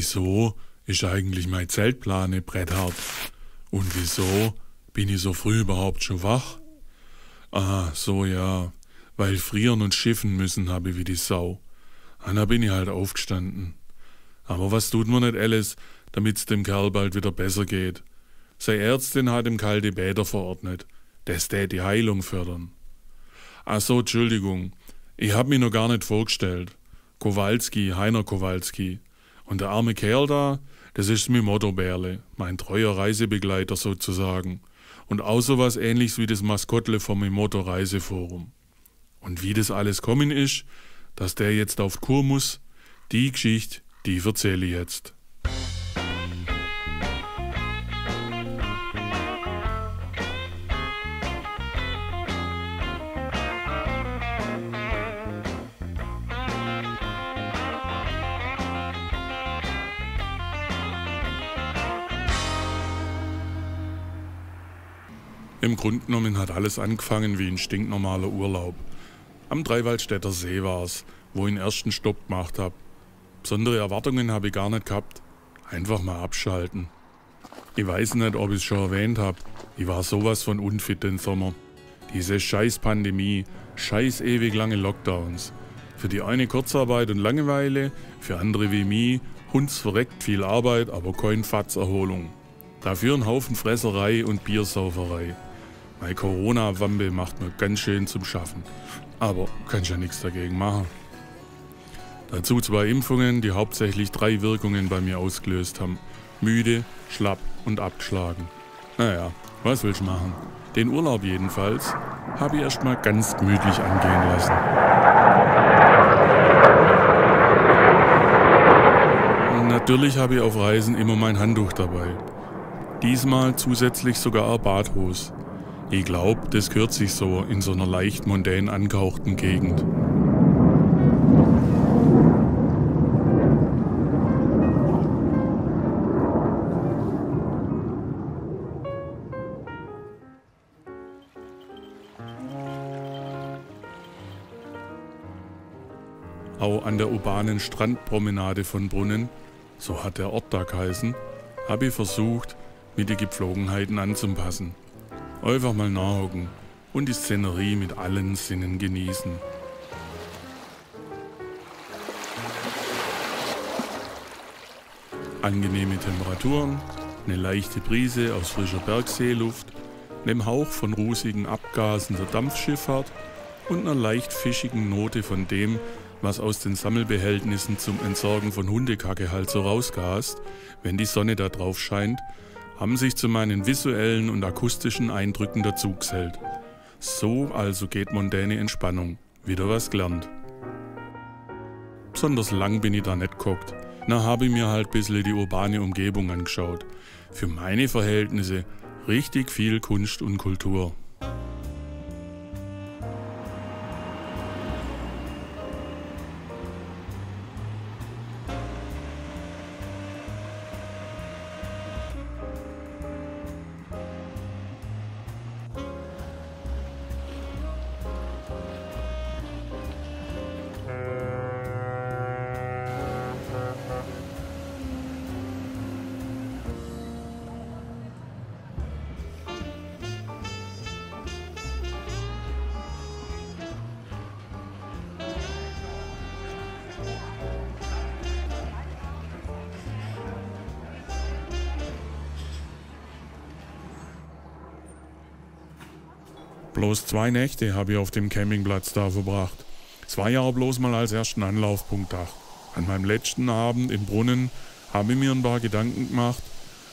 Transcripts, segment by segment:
Wieso ist eigentlich mein Zeltplane bretthart? Und wieso bin ich so früh überhaupt schon wach? Ah, so ja, weil frieren und schiffen müssen habe wie die Sau. Und da bin ich halt aufgestanden. Aber was tut man nicht alles, damit's dem Kerl bald wieder besser geht? Seine Ärztin hat ihm kalte Bäder verordnet. Das tät die Heilung fördern. Ach so, Entschuldigung. Ich hab mich noch gar nicht vorgestellt. Kowalski, Heiner Kowalski. Und der arme Kerl da, das ist mi Mottobärle, mein treuer Reisebegleiter sozusagen. Und auch so was ähnliches wie das Maskottle vom Motto Reiseforum. Und wie das alles kommen ist, dass der jetzt auf Kur muss, die Geschichte, die erzähle ich jetzt. Im Grunde genommen hat alles angefangen wie ein stinknormaler Urlaub. Am Dreiwaldstätter See war's, wo ich den ersten Stopp gemacht hab. Besondere Erwartungen habe ich gar nicht gehabt. Einfach mal abschalten. Ich weiß nicht, ob ich es schon erwähnt hab. Ich war sowas von unfit den Sommer. Diese scheiß Pandemie, scheiß ewig lange Lockdowns. Für die eine Kurzarbeit und Langeweile, für andere wie mich, hundsverreckt viel Arbeit, aber kein Fatzerholung. Dafür ein Haufen Fresserei und Biersauferei. Meine Corona-Wampe macht mir ganz schön zum Schaffen. Aber kann ich ja nichts dagegen machen. Dazu zwei Impfungen, die hauptsächlich drei Wirkungen bei mir ausgelöst haben. Müde, schlapp und abgeschlagen. Naja, was will ich machen? Den Urlaub jedenfalls habe ich erstmal ganz gemütlich angehen lassen. Natürlich habe ich auf Reisen immer mein Handtuch dabei. Diesmal zusätzlich sogar ein Badhose. Ich glaube, das gehört sich so in so einer leicht mondän angehauchten Gegend. Auch an der urbanen Strandpromenade von Brunnen, so hat der Ort da geheißen, habe ich versucht, mit den Gepflogenheiten anzupassen. Einfach mal nachhocken und die Szenerie mit allen Sinnen genießen. Angenehme Temperaturen, eine leichte Brise aus frischer Bergseeluft, einem Hauch von rußigen Abgasen der Dampfschifffahrt und einer leicht fischigen Note von dem, was aus den Sammelbehältnissen zum Entsorgen von Hundekacke halt so rausgast, wenn die Sonne da drauf scheint haben sich zu meinen visuellen und akustischen Eindrücken dazugesellt. So also geht mondäne Entspannung. Wieder was gelernt. Besonders lang bin ich da nicht geguckt. Na habe ich mir halt bissle die urbane Umgebung angeschaut. Für meine Verhältnisse richtig viel Kunst und Kultur. Bloß zwei Nächte habe ich auf dem Campingplatz da verbracht. Zwei Jahre bloß mal als ersten Anlaufpunkt da. An meinem letzten Abend im Brunnen habe ich mir ein paar Gedanken gemacht,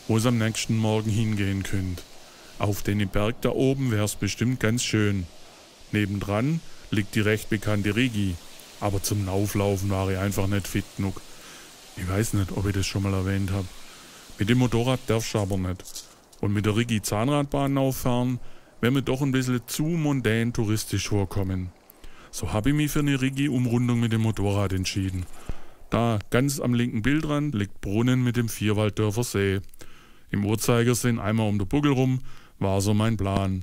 wo es am nächsten Morgen hingehen könnte. Auf den Berg da oben wäre es bestimmt ganz schön. Nebendran liegt die recht bekannte Rigi, aber zum Auflaufen war ich einfach nicht fit genug. Ich weiß nicht, ob ich das schon mal erwähnt habe. Mit dem Motorrad darfst du aber nicht. Und mit der Rigi Zahnradbahn auffahren wäre mir doch ein bisschen zu mondän touristisch vorkommen. So habe ich mich für eine Rigi-Umrundung mit dem Motorrad entschieden. Da, ganz am linken Bildrand, liegt Brunnen mit dem Vierwalddörfer See. Im Uhrzeigersinn einmal um den Buckel rum, war so mein Plan.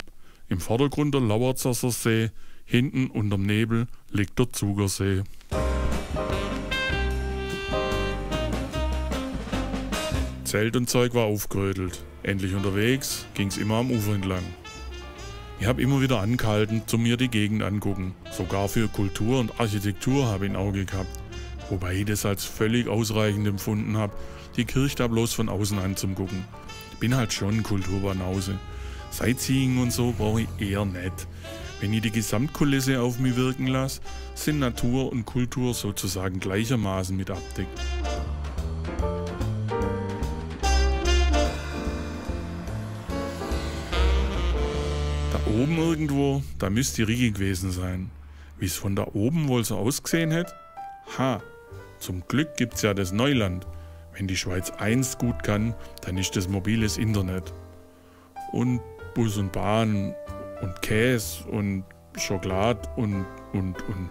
Im Vordergrund der Lauerzasser See, hinten unterm Nebel liegt der Zugersee. Zelt und Zeug war aufgerödelt. Endlich unterwegs, ging's immer am Ufer entlang. Ich habe immer wieder angehalten, zu mir die Gegend angucken. Sogar für Kultur und Architektur habe ich ein Auge gehabt. Wobei ich das als völlig ausreichend empfunden habe, die Kirche da bloß von außen anzugucken. Ich bin halt schon Kulturbanause. Sightseeing und so brauche ich eher nicht. Wenn ich die Gesamtkulisse auf mich wirken lasse, sind Natur und Kultur sozusagen gleichermaßen mit abdeckt. Oben irgendwo, da müsste die Riege gewesen sein. Wie es von da oben wohl so ausgesehen hätte? Ha, zum Glück gibt's ja das Neuland. Wenn die Schweiz eins gut kann, dann ist das mobiles Internet. Und Bus und Bahn und Käse und Schokolade und, und, und.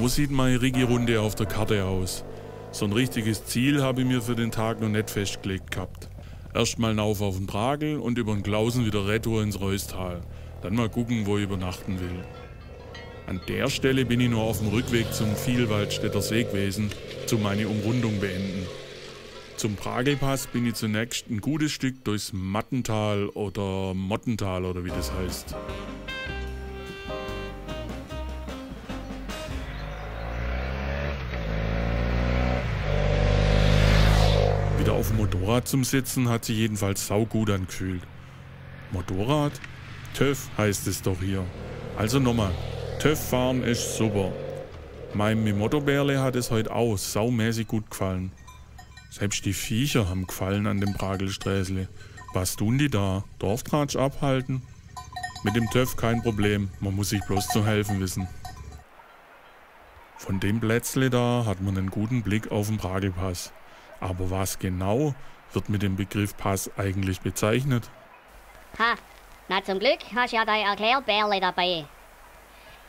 So sieht meine Rigi-Runde auf der Karte aus. So ein richtiges Ziel habe ich mir für den Tag noch nicht festgelegt gehabt. Erstmal auf auf den Bragel und über den Klausen wieder retour ins Reustal. Dann mal gucken, wo ich übernachten will. An der Stelle bin ich nur auf dem Rückweg zum Vielwaldstätter See gewesen, zu meine Umrundung beenden. Zum Pragelpass bin ich zunächst ein gutes Stück durchs Mattental oder Mottental oder wie das heißt. Wieder auf dem Motorrad zum Sitzen hat sich jedenfalls saugut angefühlt. Motorrad? TÜV heißt es doch hier. Also nochmal, TÜV fahren ist super. Meinem Motorbärle hat es heute auch saumäßig gut gefallen. Selbst die Viecher haben gefallen an dem Pragelsträßle. Was tun die da? Dorftratsch abhalten? Mit dem TÜV kein Problem, man muss sich bloß zu helfen wissen. Von dem Plätzle da hat man einen guten Blick auf den Pragelpass. Aber was genau wird mit dem Begriff Pass eigentlich bezeichnet? Ha, na zum Glück hast ja dein Erklärbärle dabei.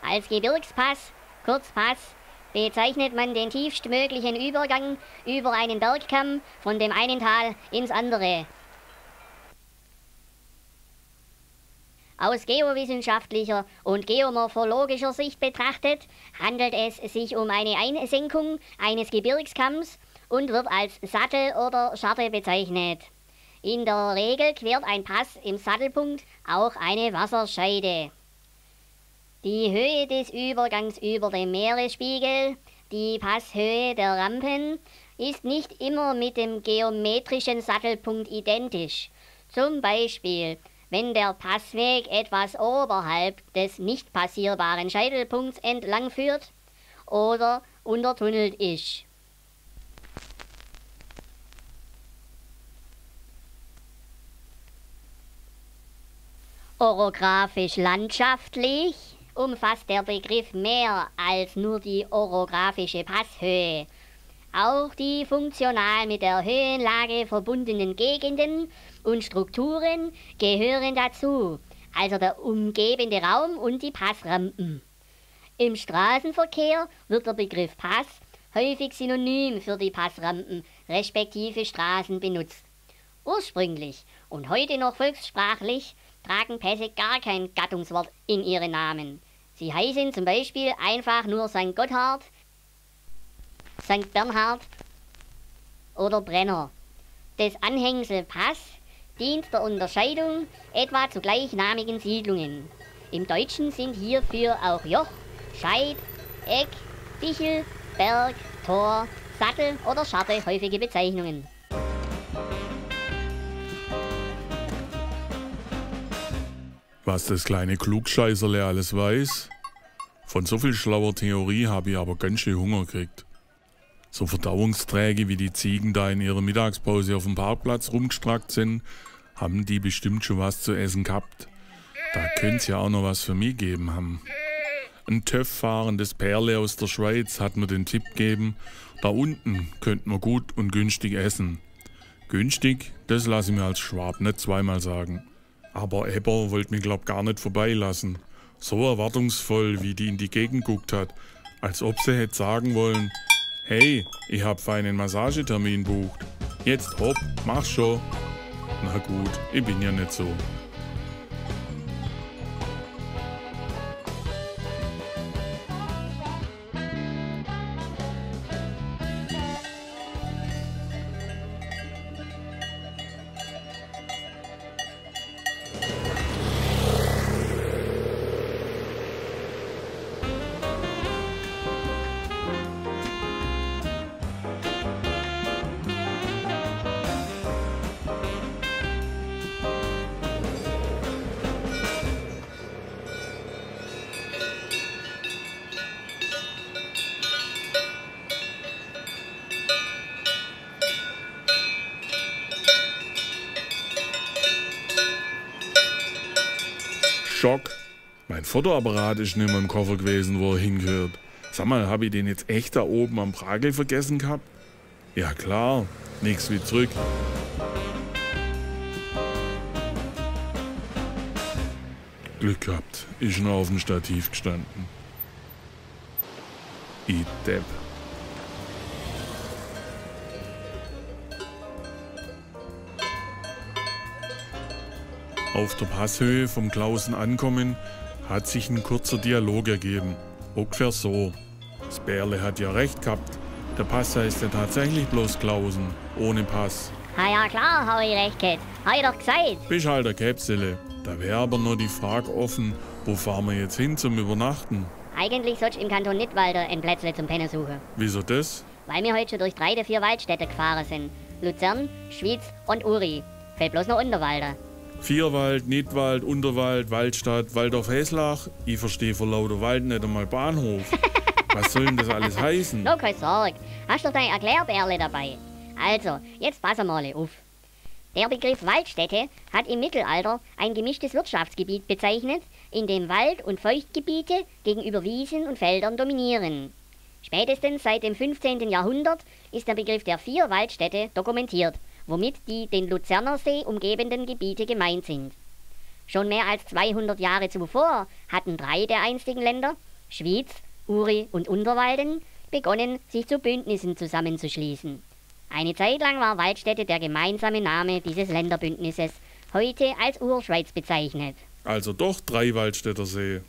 Als Gebirgspass, kurz Pass, bezeichnet man den tiefstmöglichen Übergang über einen Bergkamm von dem einen Tal ins andere. Aus geowissenschaftlicher und geomorphologischer Sicht betrachtet handelt es sich um eine Einsenkung eines Gebirgskamms und wird als Sattel oder Scharte bezeichnet. In der Regel quert ein Pass im Sattelpunkt auch eine Wasserscheide. Die Höhe des Übergangs über dem Meeresspiegel, die Passhöhe der Rampen, ist nicht immer mit dem geometrischen Sattelpunkt identisch. Zum Beispiel, wenn der Passweg etwas oberhalb des nicht passierbaren Scheitelpunkts entlang führt oder untertunnelt ist. Orographisch landschaftlich umfasst der Begriff mehr als nur die orographische Passhöhe. Auch die funktional mit der Höhenlage verbundenen Gegenden und Strukturen gehören dazu, also der umgebende Raum und die Passrampen. Im Straßenverkehr wird der Begriff Pass häufig synonym für die Passrampen respektive Straßen benutzt. Ursprünglich und heute noch volkssprachlich tragen Pässe gar kein Gattungswort in ihren Namen. Sie heißen zum Beispiel einfach nur St. Gotthard, St. Bernhard oder Brenner. Das Anhängsel Pass dient der Unterscheidung etwa zu gleichnamigen Siedlungen. Im Deutschen sind hierfür auch Joch, Scheid, Eck, Fichel, Berg, Tor, Sattel oder Scharte häufige Bezeichnungen. Was das kleine Klugscheißerle alles weiß? Von so viel schlauer Theorie habe ich aber ganz schön Hunger gekriegt. So Verdauungsträge wie die Ziegen da in ihrer Mittagspause auf dem Parkplatz rumgestrackt sind, haben die bestimmt schon was zu essen gehabt. Da könnte ja auch noch was für mich geben haben. Ein TÜV-fahrendes Perle aus der Schweiz hat mir den Tipp gegeben, da unten könnte man gut und günstig essen. Günstig, das lasse ich mir als Schwab nicht zweimal sagen. Aber Eber wollte mich glaub gar nicht vorbeilassen. So erwartungsvoll, wie die in die Gegend guckt hat, als ob sie hätte sagen wollen, Hey, ich hab feinen Massagetermin bucht. Jetzt hopp, mach schon. Na gut, ich bin ja nicht so. Schock. Mein Fotoapparat ist nicht mehr im Koffer gewesen, wo er hingehört. Sag mal, habe ich den jetzt echt da oben am Pragel vergessen gehabt? Ja klar, nichts wie zurück. Glück gehabt, ist nur auf dem Stativ gestanden. I Depp. Auf der Passhöhe vom Klausen ankommen, hat sich ein kurzer Dialog ergeben. Ungefähr so. Das Bärle hat ja recht gehabt. Der Pass heißt ja tatsächlich bloß Klausen, ohne Pass. Ha ja klar, hab ich recht gehabt. Hab ich doch gesagt. Bist halt der Käpsele. Da wäre aber nur die Frage offen, wo fahren wir jetzt hin zum Übernachten? Eigentlich sollst du im Kanton Nidwalder ein Plätzle zum Pennen suchen. Wieso das? Weil wir heute schon durch drei der vier Waldstädte gefahren sind. Luzern, Schwyz und Uri. Fällt bloß noch Unterwalder. Vierwald, Nidwald, Unterwald, Waldstadt, Waldorf-Heslach. Ich verstehe vor lauter Wald nicht einmal Bahnhof. Was soll denn das alles heißen? No, keine Sorge. Hast doch dein Erklärbärle dabei. Also, jetzt passen wir mal auf. Der Begriff Waldstätte hat im Mittelalter ein gemischtes Wirtschaftsgebiet bezeichnet, in dem Wald- und Feuchtgebiete gegenüber Wiesen und Feldern dominieren. Spätestens seit dem 15. Jahrhundert ist der Begriff der vier Waldstädte dokumentiert, womit die den Luzerner See umgebenden Gebiete gemeint sind. Schon mehr als 200 Jahre zuvor hatten drei der einstigen Länder, Schwyz, Uri und Unterwalden, begonnen, sich zu Bündnissen zusammenzuschließen. Eine Zeit lang war Waldstätte der gemeinsame Name dieses Länderbündnisses, heute als Urschweiz bezeichnet. Also doch drei Waldstätter See.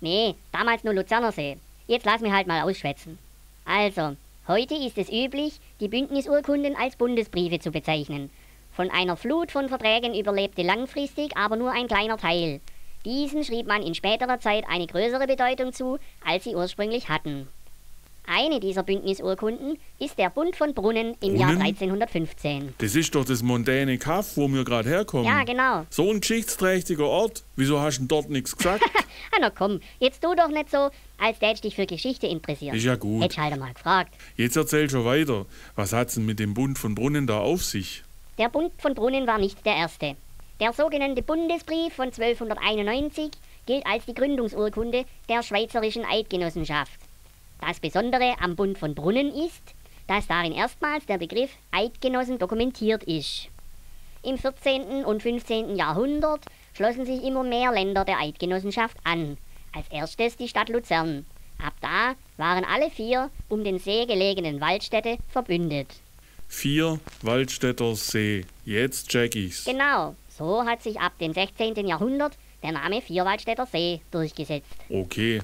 Nee, damals nur Luzerner See. Jetzt lass mich halt mal ausschwätzen. Also, heute ist es üblich, die Bündnisurkunden als Bundesbriefe zu bezeichnen. Von einer Flut von Verträgen überlebte langfristig aber nur ein kleiner Teil. Diesen schrieb man in späterer Zeit eine größere Bedeutung zu, als sie ursprünglich hatten. Eine dieser Bündnisurkunden ist der Bund von Brunnen im Jahr Brunnen? 1315. Das ist doch das mondäne Kaff, wo wir gerade herkommen. Ja, genau. So ein geschichtsträchtiger Ort. Wieso hast du denn dort nichts gesagt? Ah, na komm, jetzt tu doch nicht so, als tätst dich für Geschichte interessiert. ist ja gut. Hättest halt mal gefragt. Jetzt erzähl schon weiter. Was hat's denn mit dem Bund von Brunnen da auf sich? Der Bund von Brunnen war nicht der erste. Der sogenannte Bundesbrief von 1291 gilt als die Gründungsurkunde der Schweizerischen Eidgenossenschaft. Das Besondere am Bund von Brunnen ist, dass darin erstmals der Begriff Eidgenossen dokumentiert ist. Im 14. und 15. Jahrhundert schlossen sich immer mehr Länder der Eidgenossenschaft an. Als erstes die Stadt Luzern. Ab da waren alle vier um den See gelegenen Waldstädte verbündet. Vier Waldstätter See. Jetzt check ich's. Genau, so hat sich ab dem 16. Jahrhundert der Name Vierwaldstätter See durchgesetzt. Okay.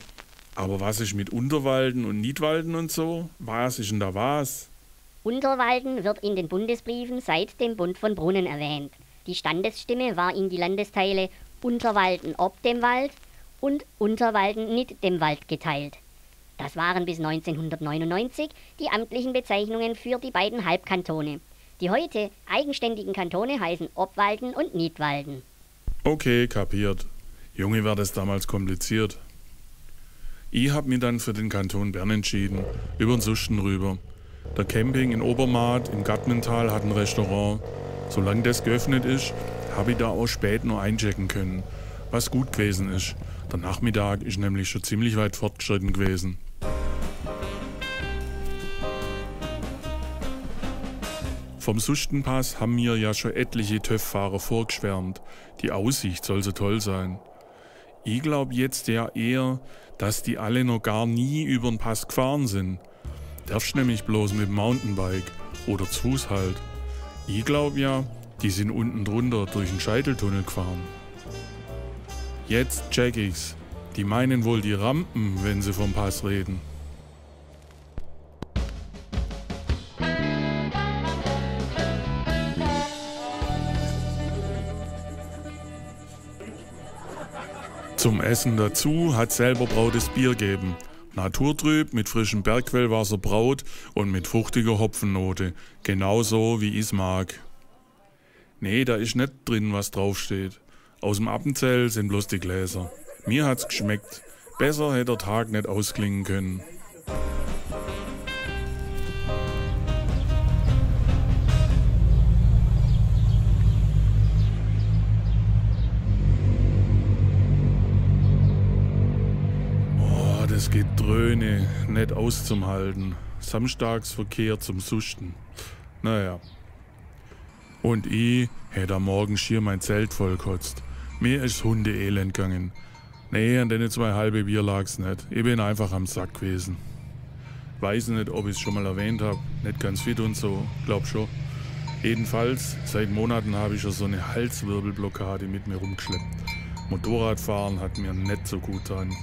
Aber was ist mit Unterwalden und Niedwalden und so? Was ist denn da was? Unterwalden wird in den Bundesbriefen seit dem Bund von Brunnen erwähnt. Die Standesstimme war in die Landesteile Unterwalden ob dem Wald und Unterwalden mit dem Wald geteilt. Das waren bis 1999 die amtlichen Bezeichnungen für die beiden Halbkantone. Die heute eigenständigen Kantone heißen Obwalden und Niedwalden. Okay, kapiert. Junge, war das damals kompliziert. Ich hab mich dann für den Kanton Bern entschieden, über den Susten rüber. Der Camping in Obermatt im Gattmental hat ein Restaurant. Solange das geöffnet ist, habe ich da auch spät noch einchecken können, was gut gewesen ist. Der Nachmittag ist nämlich schon ziemlich weit fortgeschritten gewesen. Vom Sustenpass haben mir ja schon etliche TÜV-Fahrer vorgeschwärmt. Die Aussicht soll so toll sein. Ich glaube jetzt ja eher, dass die alle noch gar nie über den Pass gefahren sind. Darfst nämlich bloß mit dem Mountainbike oder zu Fuß halt. Ich glaub ja, die sind unten drunter durch den Scheiteltunnel gefahren. Jetzt check ich's. Die meinen wohl die Rampen, wenn sie vom Pass reden. Zum Essen dazu hat selber brautes Bier geben. Naturtrüb mit frischem Bergquellwasser braut und mit fruchtiger Hopfennote. Genauso wie ich's mag. Nee, da ist nicht drin, was draufsteht. Aus dem Appenzell sind bloß die Gläser. Mir hat's geschmeckt. Besser hätte der Tag nicht ausklingen können. Es geht dröhne, nicht auszumhalten. Samstagsverkehr zum Susten. Naja. Und ich hätte am Morgen schier mein Zelt vollkotzt. Mir ist Hundeelend gegangen. Nee, an den zwei halbe Bier lag's nicht. Ich bin einfach am Sack gewesen. Weiß nicht, ob ich's schon mal erwähnt hab. Nicht ganz fit und so. Glaub schon. Jedenfalls, seit Monaten habe ich schon so eine Halswirbelblockade mit mir rumgeschleppt. Motorradfahren hat mir nicht so gut getan.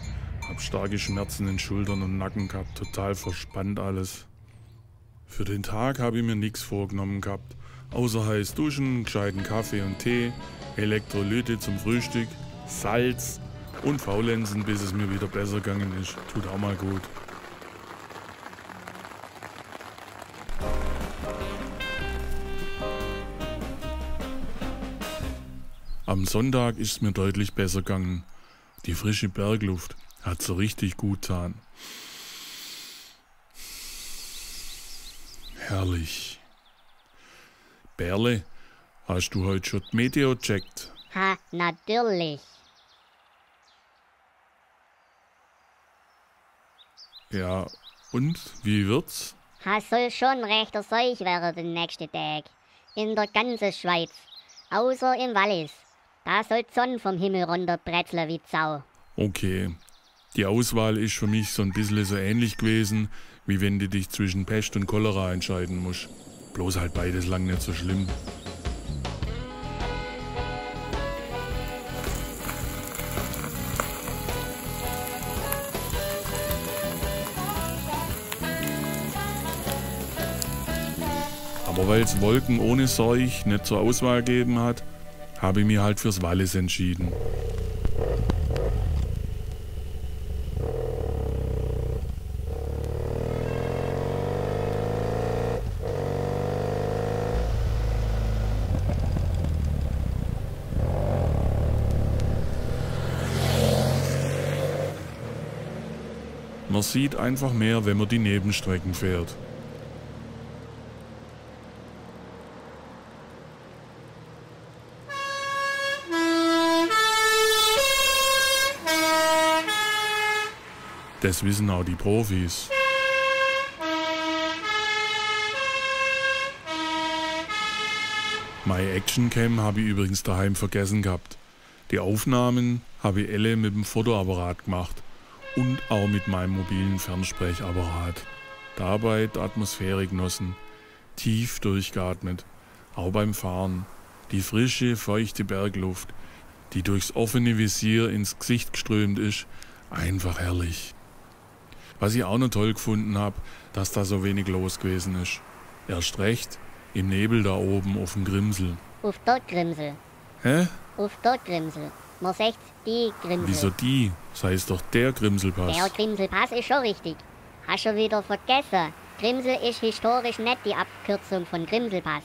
Hab starke Schmerzen in Schultern und Nacken gehabt, total verspannt alles. Für den Tag habe ich mir nichts vorgenommen gehabt, außer heiß duschen, gescheiten Kaffee und Tee, Elektrolyte zum Frühstück, Salz und Faulenzen, bis es mir wieder besser gegangen ist. Tut auch mal gut. Am Sonntag ist es mir deutlich besser gegangen. Die frische Bergluft, hat so richtig gut getan. Herrlich. Berle, hast du heute schon die Meteo checkt? Ha, natürlich. Ja, und wie wird's? Ha, soll schon rechter Seuch werden den nächsten Tag. In der ganzen Schweiz. Außer im Wallis. Da soll die Sonne vom Himmel runterbretzeln wie Zau. Okay, die Auswahl ist für mich so ein bisschen so ähnlich gewesen, wie wenn du dich zwischen Pest und Cholera entscheiden musst. Bloß halt beides lang nicht so schlimm. Aber weil es Wolken ohne Seuch nicht zur Auswahl gegeben hat, habe ich mich halt fürs Wallis entschieden. Man sieht einfach mehr, wenn man die Nebenstrecken fährt. Das wissen auch die Profis. My Action Cam habe ich übrigens daheim vergessen gehabt. Die Aufnahmen habe ich alle mit dem Fotoapparat gemacht und auch mit meinem mobilen Fernsprechapparat. Dabei die Atmosphäre genossen, tief durchgeatmet, auch beim Fahren. Die frische, feuchte Bergluft, die durchs offene Visier ins Gesicht geströmt ist, einfach herrlich. Was ich auch noch toll gefunden habe, dass da so wenig los gewesen ist. Erst recht im Nebel da oben auf dem Grimsel. Auf der Grimsel. Hä? Auf der Grimsel. Man sagt die Grimsel. Wieso die? Das heißt doch der Grimselpass. Der Grimselpass ist schon richtig. Hast schon wieder vergessen. Grimsel ist historisch nicht die Abkürzung von Grimselpass.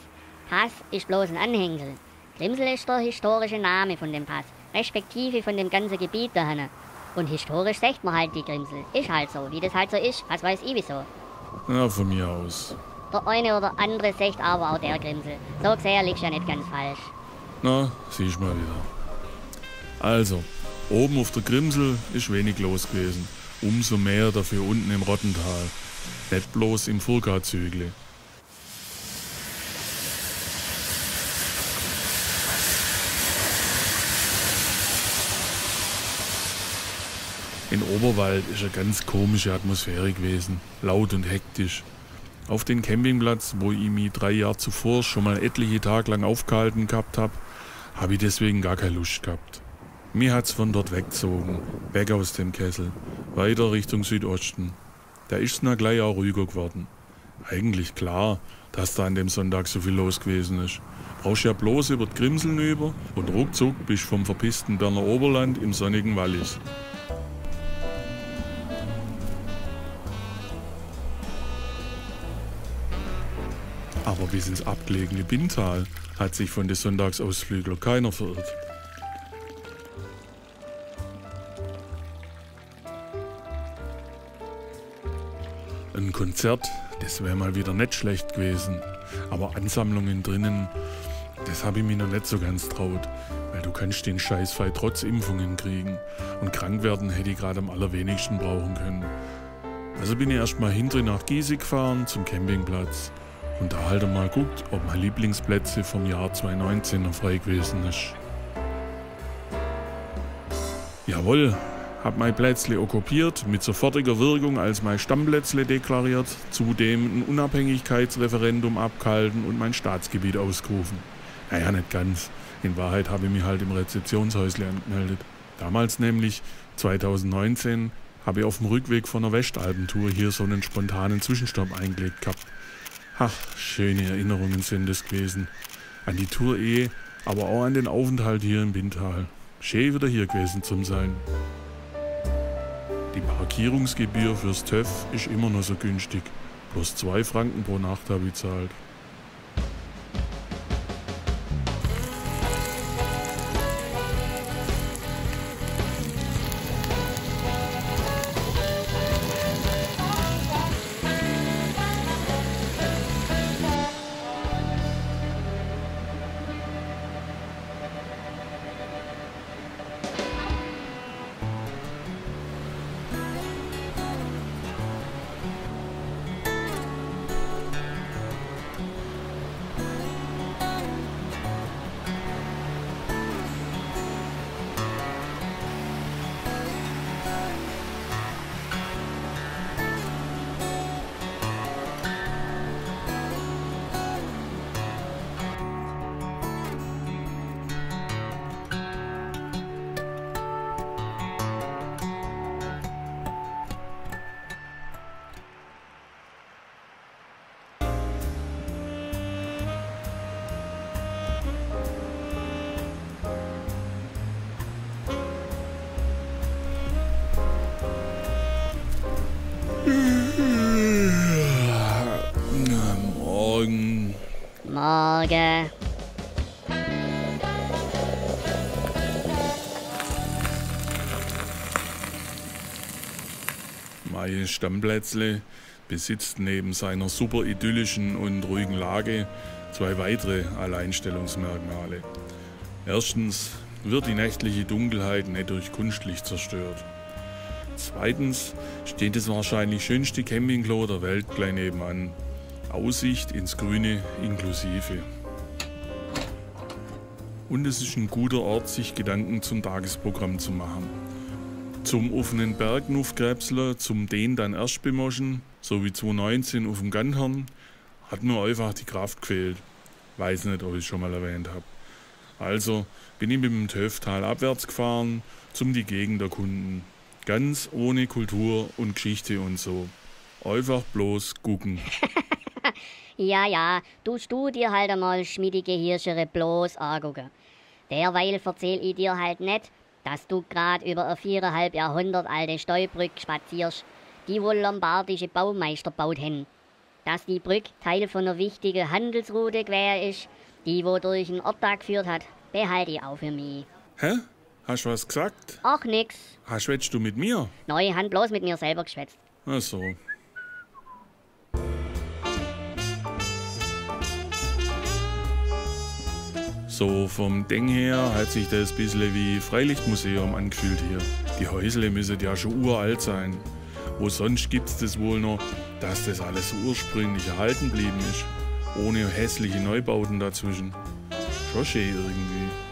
Pass ist bloß ein Anhängsel. Grimsel ist der historische Name von dem Pass, respektive von dem ganzen Gebiet dahin. Und historisch sagt man halt die Grimsel. Ist halt so, wie das halt so ist. Was weiß ich wieso. Ja, von mir aus. Der eine oder andere sagt aber auch der Grimsel. So gesehen liegst ja nicht ganz falsch. Na, siehst mal wieder. Also, oben auf der Grimsel ist wenig los gewesen. Umso mehr dafür unten im Rottental. Nicht bloß im Furka-Zügle. In Oberwald ist eine ganz komische Atmosphäre gewesen, laut und hektisch. Auf den Campingplatz, wo ich mich drei Jahre zuvor schon mal etliche Tage lang aufgehalten gehabt habe, habe ich deswegen gar keine Lust gehabt. Mir hat's von dort weggezogen, weg aus dem Kessel, weiter Richtung Südosten. Da ist's na gleich auch ruhiger geworden. Eigentlich klar, dass da an dem Sonntag so viel los gewesen ist. Brauchst ja bloß über die Grimseln über und ruckzuck bist vom verpissten Berner Oberland im sonnigen Wallis. Aber bis ins abgelegene Bintal hat sich von den Sonntagsausflügler keiner verirrt. Ein Konzert, das wäre mal wieder nicht schlecht gewesen. Aber Ansammlungen drinnen, das habe ich mir noch nicht so ganz traut. Weil du kannst den Scheißfall trotz Impfungen kriegen. Und krank werden hätte ich gerade am allerwenigsten brauchen können. Also bin ich erstmal hinter nach Giesig gefahren zum Campingplatz. Und da halt mal guckt, ob mein Lieblingsplätze vom Jahr 2019 noch frei gewesen ist. Jawohl, hab mein Plätzle okkupiert, mit sofortiger Wirkung als mein Stammplätzle deklariert, zudem ein Unabhängigkeitsreferendum abgehalten und mein Staatsgebiet ausgerufen. Naja, nicht ganz. In Wahrheit habe ich mich halt im Rezeptionshäusle angemeldet. Damals nämlich, 2019, habe ich auf dem Rückweg von der Westalpentour hier so einen spontanen Zwischenstopp eingelegt gehabt. Ach, schöne Erinnerungen sind es gewesen. An die Tour eh, aber auch an den Aufenthalt hier im Bintal. Schön wieder hier gewesen zum sein. Die Parkierungsgebühr fürs TÜV ist immer noch so günstig. Bloß zwei Franken pro Nacht habe ich zahlt. Stammplätzle besitzt neben seiner super idyllischen und ruhigen Lage zwei weitere Alleinstellungsmerkmale. Erstens wird die nächtliche Dunkelheit nicht durch Kunstlicht zerstört. Zweitens steht das wahrscheinlich schönste Campingklo der Welt gleich nebenan. Aussicht ins Grüne inklusive. Und es ist ein guter Ort, sich Gedanken zum Tagesprogramm zu machen. Zum offenen Berg aufgräbseln, zum den dann erst bemoschen, so wie 2019 auf dem Gantern, hat mir einfach die Kraft gefehlt. Weiß nicht, ob ich es schon mal erwähnt habe. Also bin ich mit dem Töftal abwärts gefahren, zum die Gegend erkunden. Ganz ohne Kultur und Geschichte und so. Einfach bloß gucken. Ja, ja, tust du dir halt einmal schmiedige Hirschere bloß angucken. Derweil erzähl ich dir halt nicht, dass du grad über eine viereinhalb Jahrhundert alte Steubrück spazierst, die wohl lombardische Baumeister baut hen. Dass die Brück Teil von einer wichtigen Handelsroute quer ist, die wo durch den Ort da geführt hat, behalte ich auch für mich. Hä? Hast du was gesagt? Ach nix. Hast schwätzt du mit mir? Neue Hand bloß mit mir selber geschwätzt. Ach so. So vom Ding her hat sich das ein bisschen wie Freilichtmuseum angefühlt hier. Die Häusle müssen ja schon uralt sein. Wo sonst gibt's das wohl noch, dass das alles so ursprünglich erhalten blieben ist? Ohne hässliche Neubauten dazwischen. Schon schön irgendwie.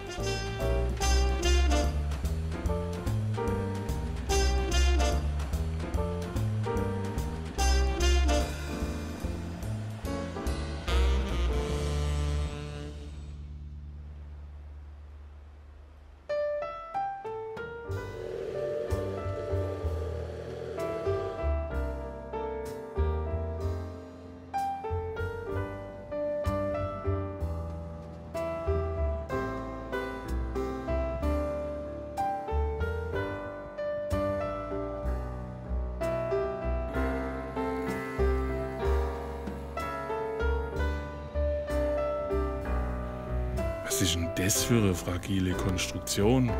Was ist denn das für eine fragile Konstruktion?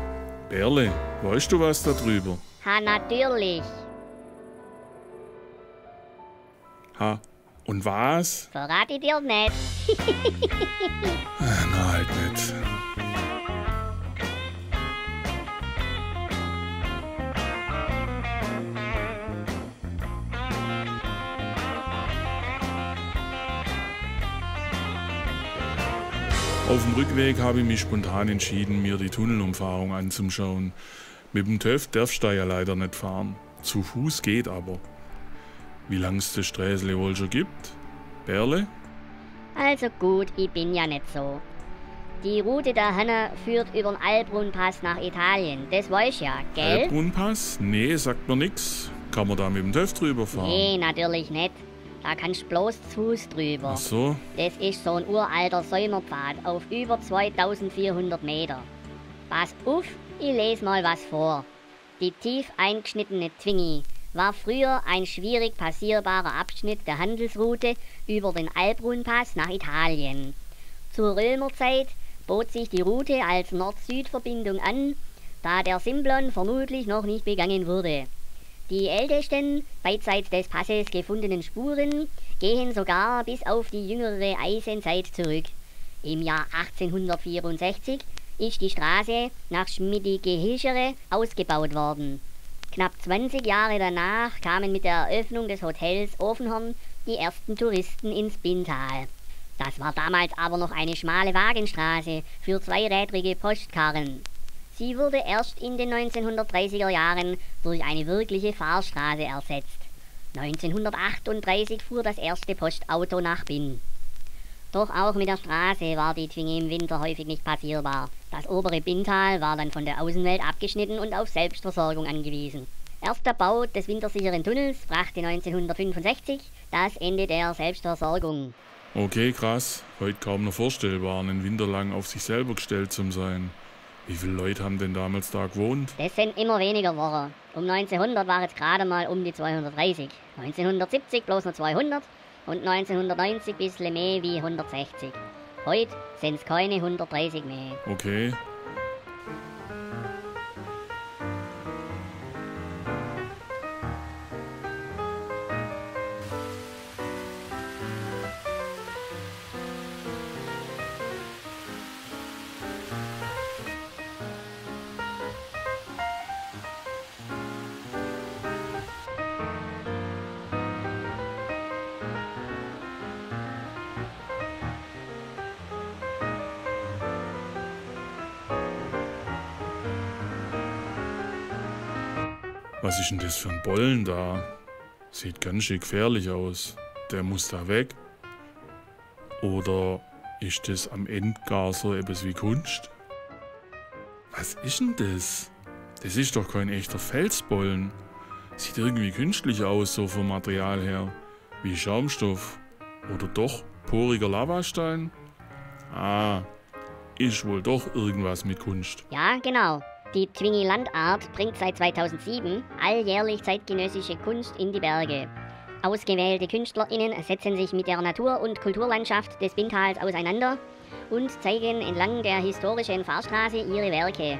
Berle, weißt du was darüber? Ha, natürlich. Ha, und was? Verrate ich dir nicht. Na halt nicht. Auf dem Rückweg habe ich mich spontan entschieden, mir die Tunnelumfahrung anzuschauen. Mit dem TÜV darfst du da ja leider nicht fahren. Zu Fuß geht aber. Wie lang es das Sträßle wohl schon gibt? Berle? Also gut, ich bin ja nicht so. Die Route der Hanna führt über den Albrunpass nach Italien. Das weiß ja, gell? Albrunpass? Nee, sagt mir nix. Kann man da mit dem TÜV drüber fahren? Nee, natürlich nicht. Da kannst du bloß zu Fuß drüber. Ach so? Das ist so ein uralter Säumerpfad auf über 2400 Meter. Pass auf, ich lese mal was vor. Die tief eingeschnittene Zwingi war früher ein schwierig passierbarer Abschnitt der Handelsroute über den Albrunpass nach Italien. Zur Römerzeit bot sich die Route als Nord-Süd-Verbindung an, da der Simplon vermutlich noch nicht begangen wurde. Die ältesten beidseits des Passes gefundenen Spuren gehen sogar bis auf die jüngere Eisenzeit zurück. Im Jahr 1864 ist die Straße nach Schmidige-Hilschere ausgebaut worden. Knapp 20 Jahre danach kamen mit der Eröffnung des Hotels Ofenhorn die ersten Touristen ins Binntal. Das war damals aber noch eine schmale Wagenstraße für zweirädrige Postkarren. Sie wurde erst in den 1930er Jahren durch eine wirkliche Fahrstraße ersetzt. 1938 fuhr das erste Postauto nach Binn. Doch auch mit der Straße war die Twinge im Winter häufig nicht passierbar. Das obere Binntal war dann von der Außenwelt abgeschnitten und auf Selbstversorgung angewiesen. Erst der Bau des wintersicheren Tunnels brachte 1965 das Ende der Selbstversorgung. Okay, krass. Heute kaum noch vorstellbar, einen Winter lang auf sich selber gestellt zu sein. Wie viele Leute haben denn damals da gewohnt? Das sind immer weniger Wochen. Um 1900 war es gerade mal um die 230. 1970 bloß noch 200 und 1990 bisschen mehr wie 160. Heute sind es keine 130 mehr. Okay. Was ist denn das für ein Bollen da? Sieht ganz schön gefährlich aus. Der muss da weg. Oder ist das am Ende gar so etwas wie Kunst? Was ist denn das? Das ist doch kein echter Felsbollen. Sieht irgendwie künstlich aus, so vom Material her. Wie Schaumstoff. Oder doch poriger Lavastein? Ah, ist wohl doch irgendwas mit Kunst. Ja, genau. Die Twingi Landart bringt seit 2007 alljährlich zeitgenössische Kunst in die Berge. Ausgewählte KünstlerInnen setzen sich mit der Natur- und Kulturlandschaft des Bintals auseinander und zeigen entlang der historischen Fahrstraße ihre Werke.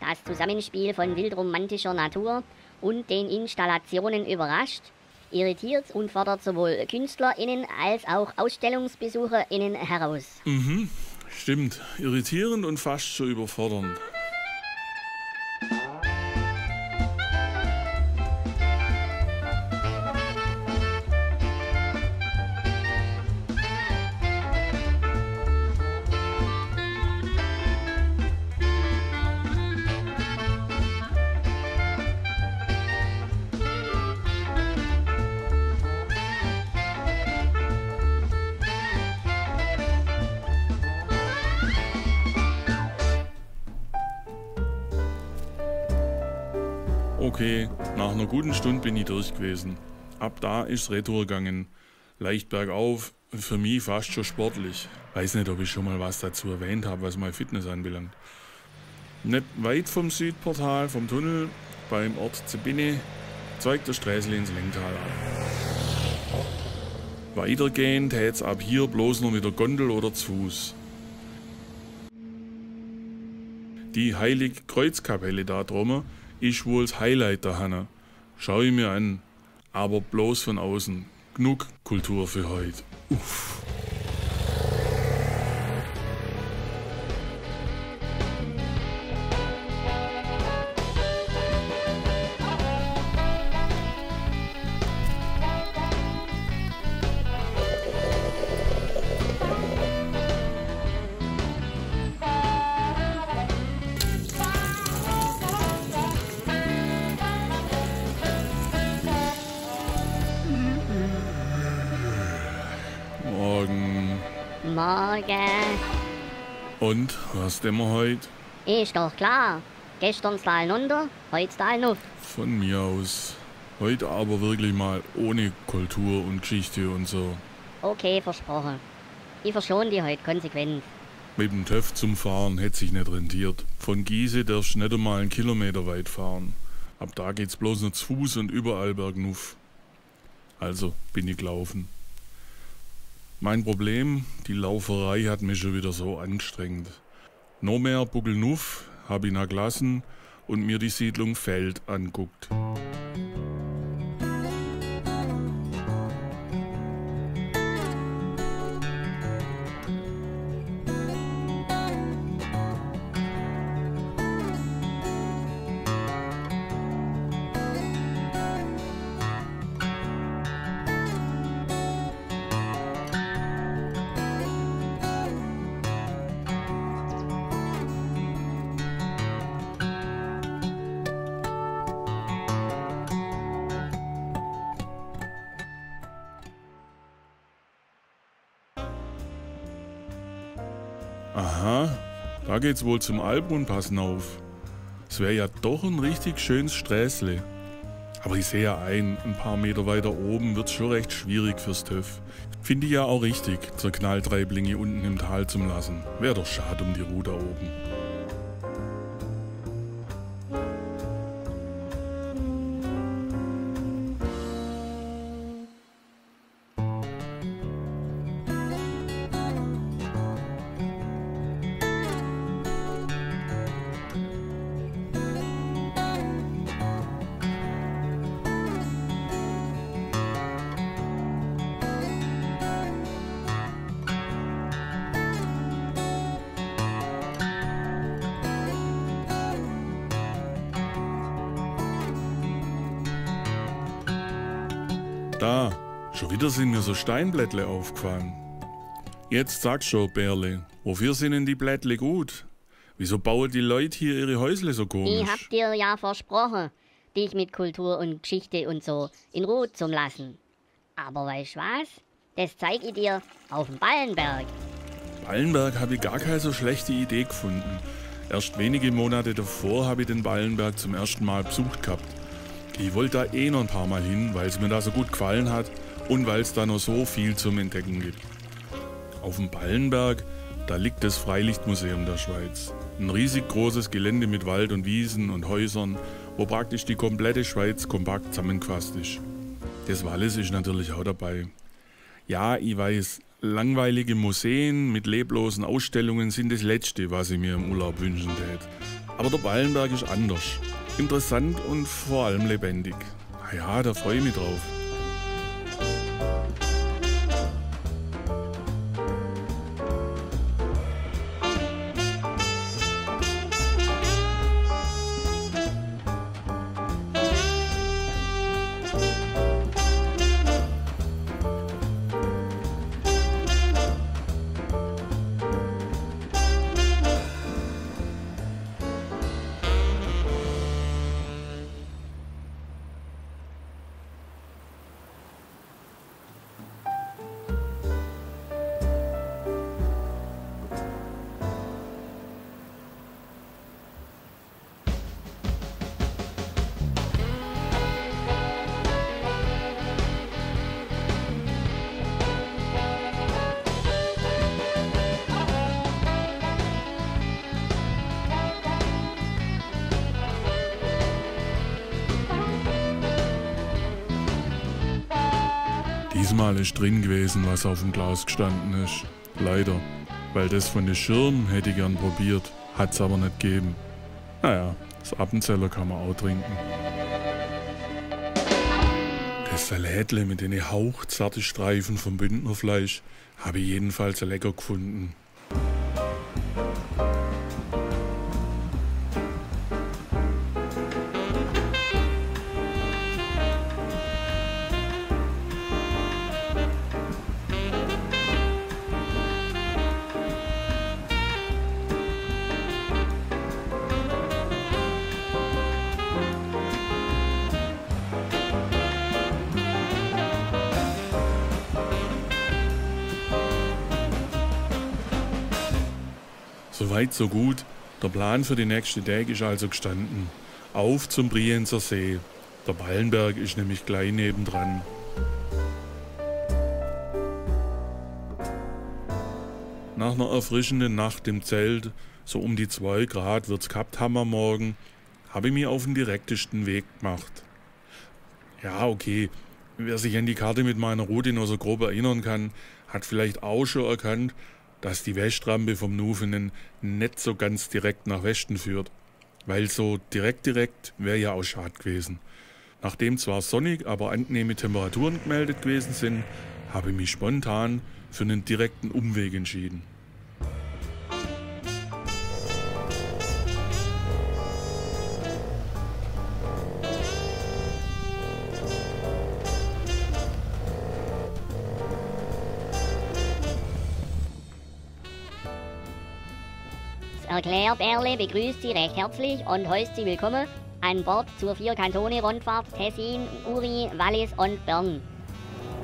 Das Zusammenspiel von wildromantischer Natur und den Installationen überrascht, irritiert und fordert sowohl KünstlerInnen als auch AusstellungsbesucherInnen heraus. Mhm, stimmt. Irritierend und fast schon überfordernd. Guten Stunde bin ich durch gewesen. Ab da ist Retour gegangen. Leicht bergauf, für mich fast schon sportlich. Weiß nicht, ob ich schon mal was dazu erwähnt habe, was meine Fitness anbelangt. Nicht weit vom Südportal, vom Tunnel, beim Ort Zebinne, zeigt der Sträßle ins Lengtal ab. Weitergehend hätte ab hier bloß noch mit der Gondel oder zu Fuß. Die Heilige Kreuzkapelle da drum ist wohl das Highlight der Hanna. Schau ich mir an. Aber bloß von außen. Genug Kultur für heute. Uff. Morgen. Und, was denn wir heute? Ist doch klar. Gestern Tal runter, heute Tal nuff. Von mir aus. Heute aber wirklich mal ohne Kultur und Geschichte und so. Okay, versprochen. Ich verschone die heute konsequent. Mit dem TÜV zum Fahren hätte sich nicht rentiert. Von Giese darfst du nicht einmal einen Kilometer weit fahren. Ab da geht's bloß noch zu Fuß und überall bergauf. Also bin ich gelaufen. Mein Problem, die Lauferei hat mich schon wieder so angestrengt. No mehr Buckelnuff hab noch gelassen und mir die Siedlung Feld anguckt. Geht's wohl zum Albrunpass auf. Es wäre ja doch ein richtig schönes Sträßle. Aber ich sehe ja ein, ein paar Meter weiter oben wird's schon recht schwierig fürs TÜV. Finde ich ja auch richtig, zur Knalltreiblinge unten im Tal zum lassen. Wäre doch schade um die Ruhe da oben. Schon wieder sind mir so Steinblättle aufgefallen. Jetzt sag schon, Bärle, wofür sind denn die Blättle gut? Wieso bauen die Leute hier ihre Häusle so Ich komisch? hab dir ja versprochen, dich mit Kultur und Geschichte und so in Ruhe zu lassen. Aber weißt was? Das zeig ich dir auf dem Ballenberg. Ballenberg habe ich gar keine so schlechte Idee gefunden. Erst wenige Monate davor habe ich den Ballenberg zum ersten Mal besucht gehabt. Ich wollte da eh noch ein paar Mal hin, weil es mir da so gut gefallen hat und weil es da noch so viel zum Entdecken gibt. Auf dem Ballenberg, da liegt das Freilichtmuseum der Schweiz. Ein riesig großes Gelände mit Wald und Wiesen und Häusern, wo praktisch die komplette Schweiz kompakt zusammengefasst ist. Das Wallis ist natürlich auch dabei. Ja, ich weiß, langweilige Museen mit leblosen Ausstellungen sind das Letzte, was ich mir im Urlaub wünschen tät. Aber der Ballenberg ist anders. Interessant und vor allem lebendig. Na Ja, da freue ich mich drauf. you Diesmal ist drin gewesen, was auf dem Glas gestanden ist. Leider. Weil das von den Schirmen hätte ich gern probiert. Hat's aber nicht gegeben. Naja, das Appenzeller kann man auch trinken. Das Salätle mit den hauchzarten Streifen vom Bündnerfleisch habe ich jedenfalls lecker gefunden. Soweit so gut. Der Plan für die nächste Tage ist also gestanden. Auf zum Brienzer See. Der Ballenberg ist nämlich gleich nebendran. Nach einer erfrischenden Nacht im Zelt, so um die 2 Grad wird's gehabt haben am Morgen, habe ich mich auf den direktesten Weg gemacht. Ja, okay, wer sich an die Karte mit meiner Route nur so grob erinnern kann, hat vielleicht auch schon erkannt, dass die Westrampe vom Nufenen nicht so ganz direkt nach Westen führt, weil so direkt direkt wäre ja auch schade gewesen. Nachdem zwar sonnig, aber angenehme Temperaturen gemeldet gewesen sind, habe ich mich spontan für einen direkten Umweg entschieden. Erklärbärle begrüßt Sie recht herzlich und heißt Sie willkommen an Bord zur Vier-Kantone-Rundfahrt Tessin, Uri, Wallis und Bern.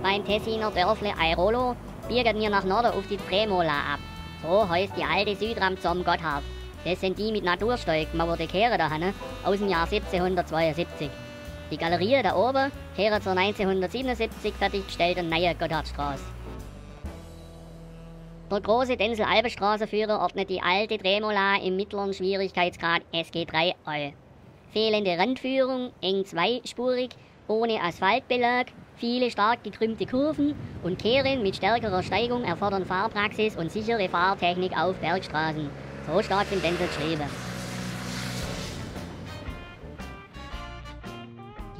Beim Tessiner Dörfle Airolo biegen wir nach Norden auf die Tremola ab. So heißt die alte Südram zum Gotthard. Das sind die mit Natursteig gemauerte Kehre da ne? aus dem Jahr 1772. Die Galerie da oben kehrt zur 1977 fertiggestellten neuen Gotthardstraße. Der große Denzel-Albe-Straßenführer ordnet die alte Tremola im mittleren Schwierigkeitsgrad SG3 ein. Fehlende Randführung, eng zweispurig, ohne Asphaltbelag, viele stark gekrümmte Kurven und Kehren mit stärkerer Steigung erfordern Fahrpraxis und sichere Fahrtechnik auf Bergstraßen. So stark im Denzel geschrieben.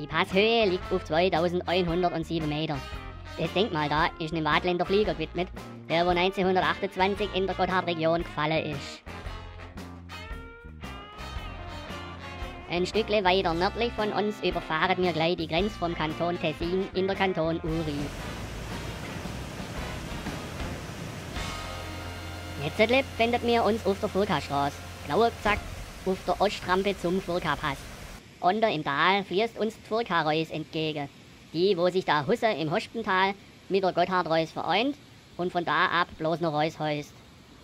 Die Passhöhe liegt auf 2107 Meter. Das Denkmal da ist einem Wadländer Flieger gewidmet, der wo 1928 in der Gotthardregion gefallen ist. Ein Stückle weiter nördlich von uns überfahren wir gleich die Grenze vom Kanton Tessin in der Kanton Uri. Jetzt findet wir uns auf der Furka-Straße, genauer gesagt auf der Ostrampe zum Furka-Pass. Unter im Tal fließt uns die Furka-Reus entgegen die, wo sich da Husse im Hospental mit der Gotthard-Reus vereint und von da ab bloß noch Reus heißt.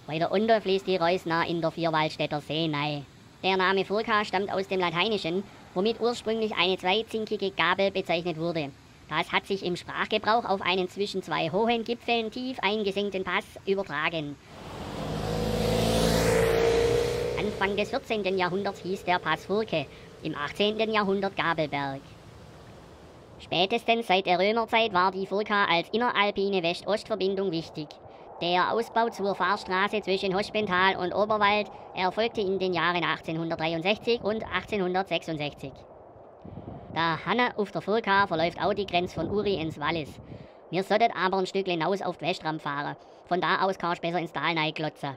Weiter unten fließt die Reus nah in der Vierwaldstätter See nei. Der Name Furka stammt aus dem Lateinischen, womit ursprünglich eine zweizinkige Gabel bezeichnet wurde. Das hat sich im Sprachgebrauch auf einen zwischen zwei hohen Gipfeln tief eingesenkten Pass übertragen. Anfang des 14. Jahrhunderts hieß der Pass Furke, im 18. Jahrhundert Gabelberg. Spätestens seit der Römerzeit war die Furka als inneralpine West-Ost-Verbindung wichtig. Der Ausbau zur Fahrstraße zwischen Hospental und Oberwald erfolgte in den Jahren 1863 und 1866. Da Hanne auf der Furka verläuft auch die Grenze von Uri ins Wallis. Wir sollten aber ein Stück hinaus auf die Westram fahren. Von da aus kannst du besser ins Tal glotzen.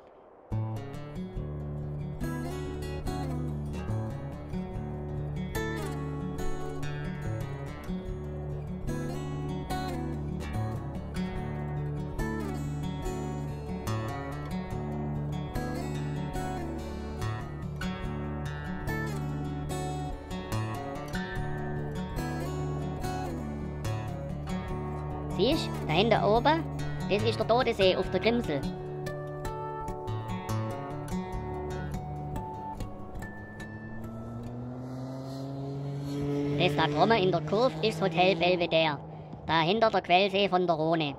Du, da oben, das ist der Todesee auf der Grimsel. Das da drüben in der Kurve ist Hotel Belvedere, dahinter der Quellsee von der Rhone.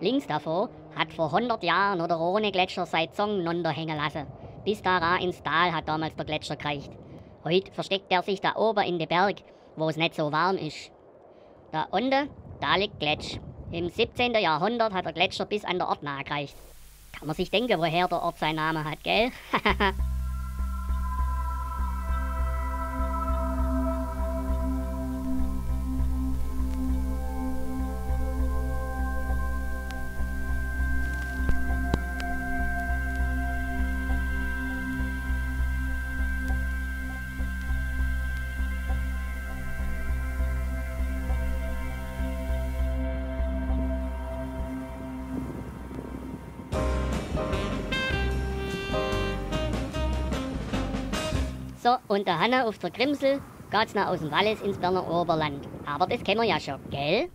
Links davor hat vor 100 Jahren der Rhone-Gletscher seit Zong hängen lassen. Bis da ins Tal hat damals der Gletscher gereicht. Heute versteckt er sich da oben in den Berg, wo es nicht so warm ist. Da unten, da liegt Gletsch. Im 17. Jahrhundert hat der Gletscher bis an der Ort gereicht. Kann man sich denken, woher der Ort seinen Namen hat, gell? Und der Hanna auf der Grimsel geht's noch aus dem Wallis ins Berner Oberland. Aber das kennen wir ja schon, gell?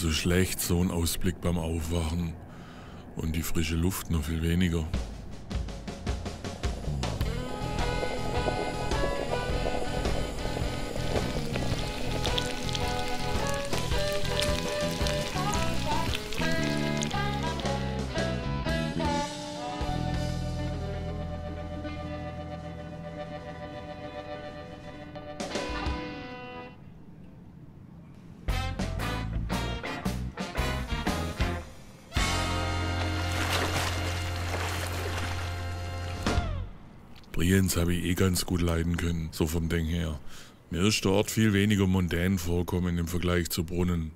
So schlecht, so ein Ausblick beim Aufwachen. Und die frische Luft noch viel weniger. Ganz gut leiden können, so vom Ding her. Mir ist der Ort viel weniger mondän vorkommen im Vergleich zu Brunnen.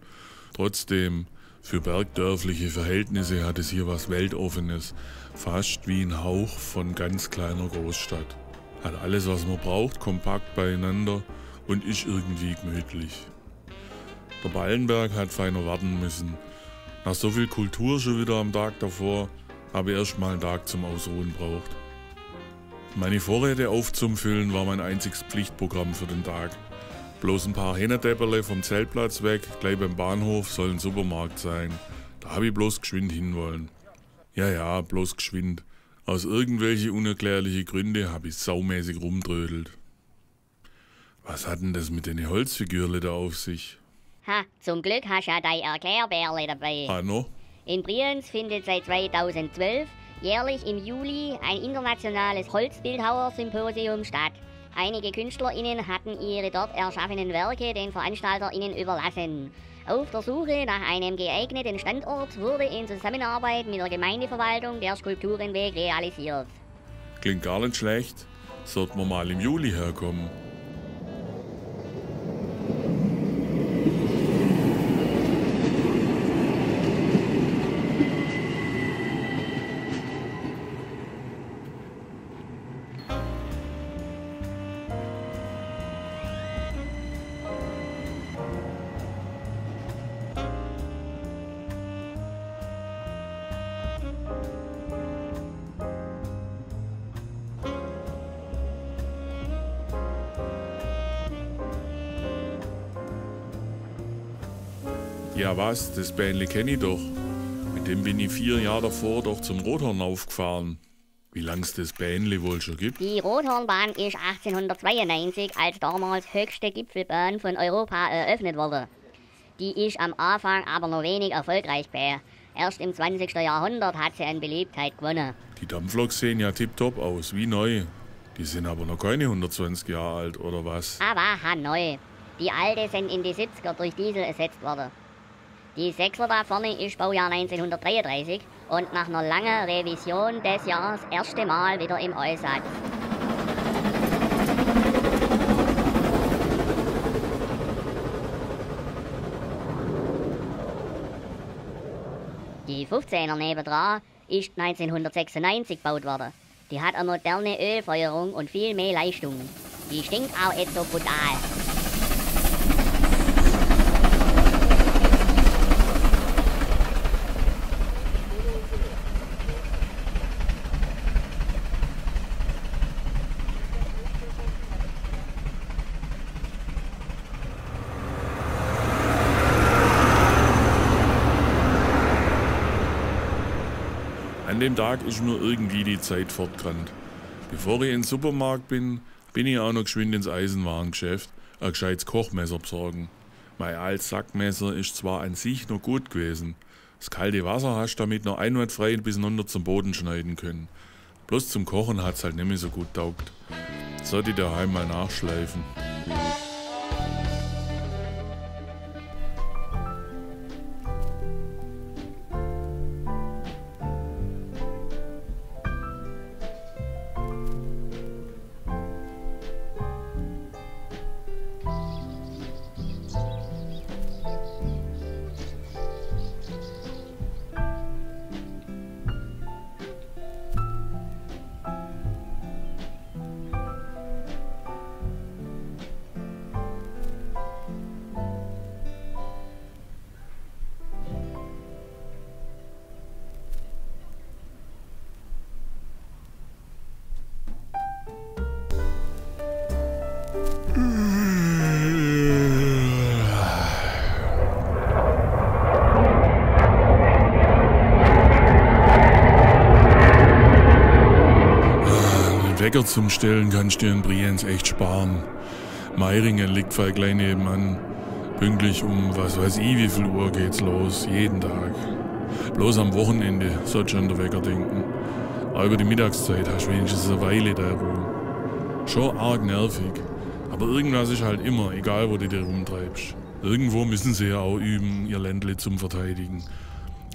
Trotzdem, für bergdörfliche Verhältnisse hat es hier was Weltoffenes, fast wie ein Hauch von ganz kleiner Großstadt. Hat alles, was man braucht, kompakt beieinander und ist irgendwie gemütlich. Der Ballenberg hat feiner warten müssen. Nach so viel Kultur schon wieder am Tag davor, habe erst mal einen Tag zum Ausruhen braucht. Meine Vorräte aufzumfüllen war mein einziges Pflichtprogramm für den Tag. Bloß ein paar Hennedepperle vom Zeltplatz weg, gleich beim Bahnhof soll ein Supermarkt sein. Da habe ich bloß geschwind hinwollen. Ja, ja, bloß geschwind. Aus irgendwelche unerklärliche Gründe habe ich saumäßig rumdrödelt. Was hat denn das mit den Holzfigürle da auf sich? Ha, zum Glück hast du ja dein Erklärbärle dabei. Hanno? In Brienz findet seit 2012 jährlich im Juli ein internationales Holzbildhauersymposium statt. Einige KünstlerInnen hatten ihre dort erschaffenen Werke den VeranstalterInnen überlassen. Auf der Suche nach einem geeigneten Standort wurde in Zusammenarbeit mit der Gemeindeverwaltung der Skulpturenweg realisiert. Klingt gar nicht schlecht. Sollten wir mal im Juli herkommen. Ja was, das Bähnle kenne ich doch. Mit dem bin ich vier Jahre davor doch zum Rothorn aufgefahren. Wie lang's das Bähnle wohl schon gibt? Die Rothornbahn ist 1892 als damals höchste Gipfelbahn von Europa eröffnet worden. Die ist am Anfang aber noch wenig erfolgreich bei. Erst im 20. Jahrhundert hat sie an Beliebtheit gewonnen. Die Dampfloks sehen ja tipptopp aus, wie neu. Die sind aber noch keine 120 Jahre alt, oder was? Aber hanoi. Die alte sind in die 70er durch Diesel ersetzt worden. Die Sechser da vorne ist Baujahr 1933 und nach einer langen Revision des Jahres erste Mal wieder im Einsatz. Die 15er nebendran ist 1996 gebaut worden. Die hat eine moderne Ölfeuerung und viel mehr Leistung. Die stinkt auch nicht so brutal. Dem Tag ist nur irgendwie die Zeit fortgerannt. Bevor ich in den Supermarkt bin, bin ich auch noch geschwind ins Eisenwarengeschäft ein gescheites Kochmesser besorgen. Mein altes Sackmesser ist zwar an sich noch gut gewesen. Das kalte Wasser hast du damit noch einwandfrei bis runter zum Boden schneiden können. Bloß zum Kochen hat's halt nicht mehr so gut taugt. Sollte ich daheim mal nachschleifen. Zum Stellen kannst du dir in Brienz echt sparen. Meiringen liegt voll klein nebenan. Pünktlich um was weiß ich wie viel Uhr geht's los, jeden Tag. Bloß am Wochenende sollst du an der Wecker denken. Aber über die Mittagszeit hast du wenigstens eine Weile da Ruhe. Schon arg nervig. Aber irgendwas ist halt immer, egal wo du dich rumtreibst. Irgendwo müssen sie ja auch üben, ihr Ländle zum Verteidigen.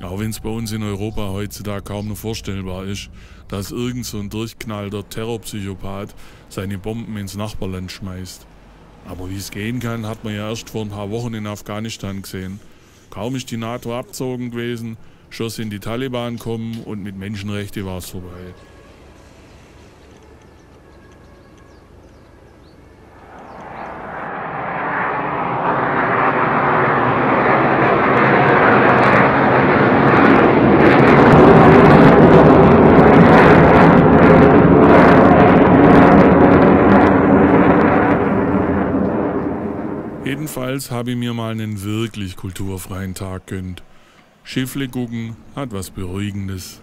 Auch wenn es bei uns in Europa heutzutage kaum noch vorstellbar ist, dass irgend so ein durchknallter Terrorpsychopath seine Bomben ins Nachbarland schmeißt. Aber wie es gehen kann, hat man ja erst vor ein paar Wochen in Afghanistan gesehen. Kaum ist die NATO abzogen gewesen, schon sind die Taliban kommen und mit Menschenrechte war es vorbei. Jedenfalls habe ich mir mal einen wirklich kulturfreien Tag gönnt. Schiffle gucken hat was Beruhigendes.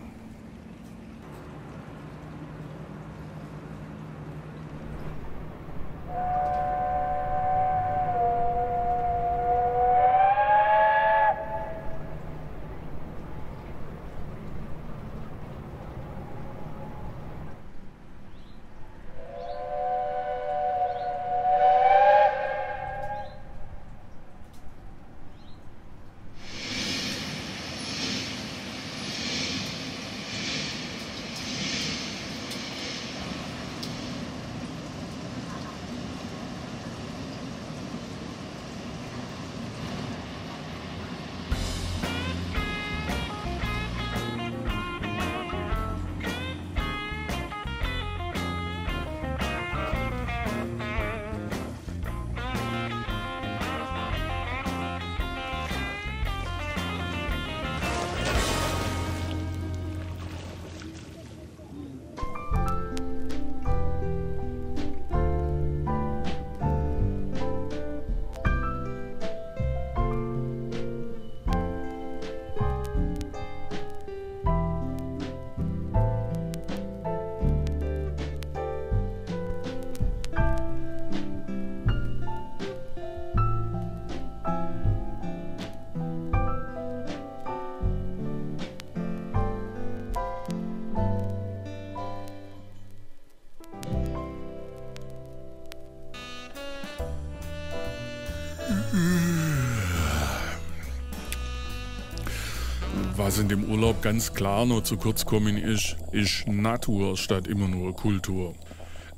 Was in dem Urlaub ganz klar noch zu kurz kommen ist, ist Natur statt immer nur Kultur.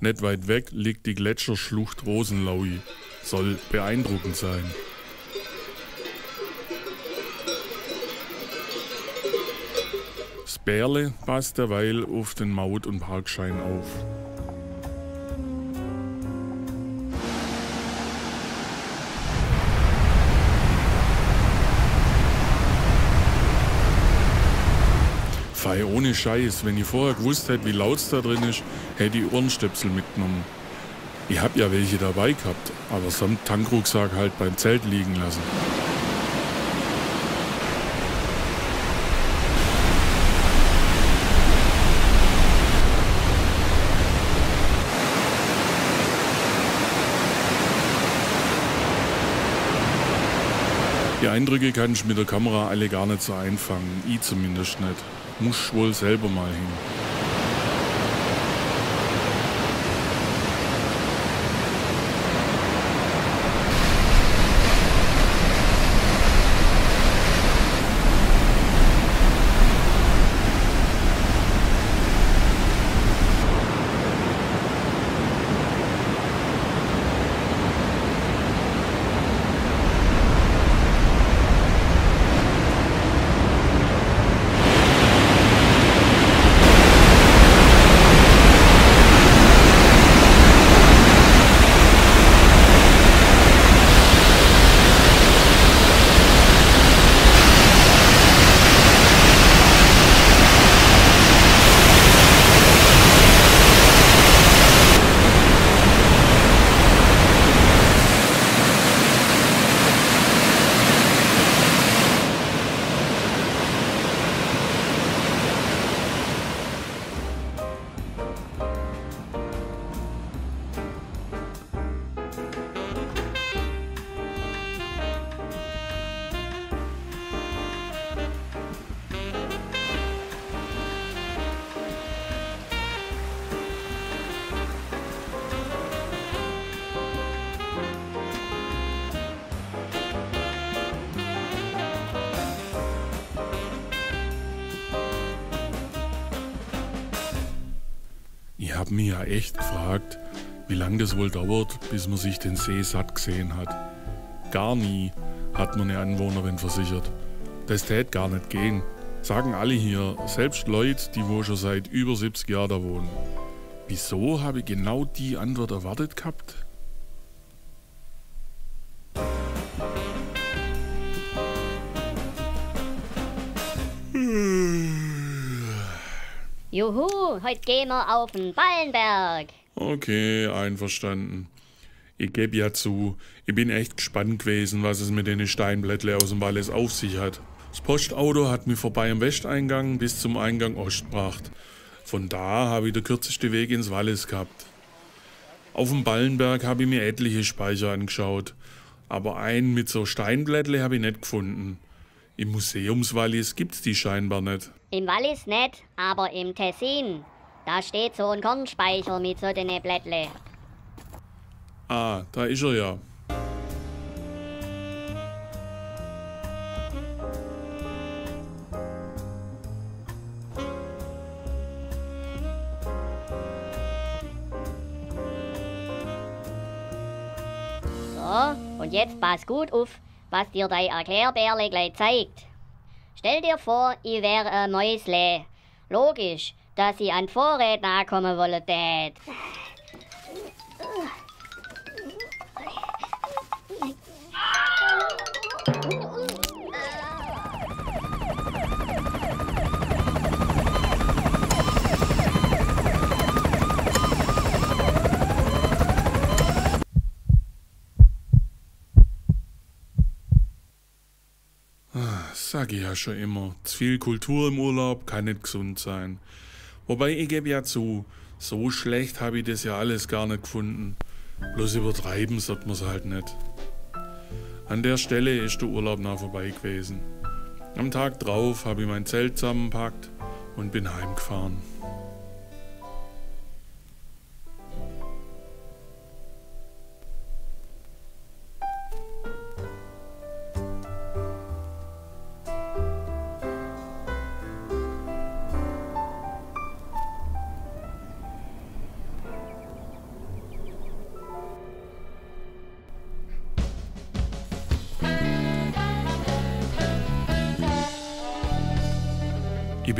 Nicht weit weg liegt die Gletscherschlucht Rosenlaui. Soll beeindruckend sein. Das Bärle passt derweil auf den Maut- und Parkschein auf. Fei, ohne Scheiß, wenn ich vorher gewusst hätte, wie laut es da drin ist, hätte ich Ohrenstöpsel mitgenommen. Ich hab ja welche dabei gehabt, aber samt Tankrucksack halt beim Zelt liegen lassen. Die Eindrücke kann ich mit der Kamera alle gar nicht so einfangen, ich zumindest nicht. Muss wohl selber mal hin. Bis man sich den See satt gesehen hat. Gar nie, hat man eine Anwohnerin versichert. Das tät gar nicht gehen. Sagen alle hier, selbst Leute, die wo schon seit über 70 Jahren da wohnen. Wieso habe ich genau die Antwort erwartet gehabt? Juhu, heute gehen wir auf den Ballenberg. Okay, einverstanden. Ich gebe ja zu, ich bin echt gespannt gewesen, was es mit den Steinblättle aus dem Wallis auf sich hat. Das Postauto hat mich vorbei am Westeingang bis zum Eingang Ost gebracht. Von da habe ich den kürzesten Weg ins Wallis gehabt. Auf dem Ballenberg habe ich mir etliche Speicher angeschaut, aber einen mit so Steinblättle habe ich nicht gefunden. Im Museumswallis gibt's die scheinbar nicht. Im Wallis nicht, aber im Tessin. Da steht so ein Kornspeicher mit so den Blättle. Ah, da ist er ja. So, und jetzt pass gut auf, was dir dein Erklärbärle gleich zeigt. Stell dir vor, ich wäre ein Mäusle. Logisch, dass ich an Vorräten ankommen wollte. Sag ich ja schon immer. Zu viel Kultur im Urlaub kann nicht gesund sein. Wobei ich gebe ja zu, so schlecht habe ich das ja alles gar nicht gefunden. Bloß übertreiben sollte man es halt nicht. An der Stelle ist der Urlaub nah vorbei gewesen. Am Tag drauf habe ich mein Zelt zusammenpackt und bin heimgefahren.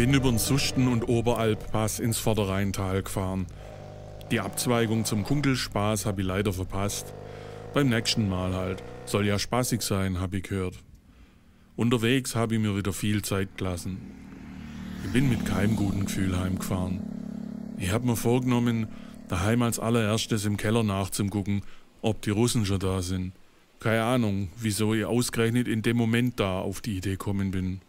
Bin über den Susten- und Oberalppass ins Vorderrheintal gefahren. Die Abzweigung zum Kunkelspaß habe ich leider verpasst. Beim nächsten Mal halt. Soll ja spaßig sein, habe ich gehört. Unterwegs habe ich mir wieder viel Zeit gelassen. Ich bin mit keinem guten Gefühl heimgefahren. Ich habe mir vorgenommen, daheim als allererstes im Keller nachzugucken, ob die Russen schon da sind. Keine Ahnung, wieso ich ausgerechnet in dem Moment da auf die Idee gekommen bin.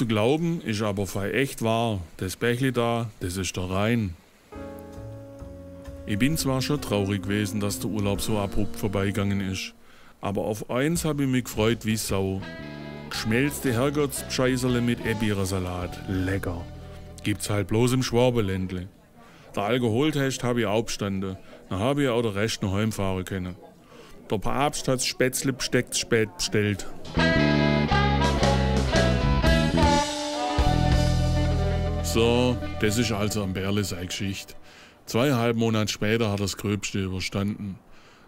Zu glauben, ist aber fei echt wahr. Das Bächli da, das ist der Rhein. Ich bin zwar schon traurig gewesen, dass der Urlaub so abrupt vorbeigegangen ist, aber auf eins habe ich mich gefreut wie Sau. Geschmelzte Herrgottspscheiserle mit Ebira-Salat. Lecker. Gibt's halt bloß im Schwabeländle. Der Alkoholtest habe ich auch bestanden. Dann habe ich auch den Rest noch heimfahren können. Der Papst hat's Spätzle besteckt spät bestellt. So, das ist also am Berle seine Geschichte. Zweieinhalb Monate später hat er das Gröbste überstanden.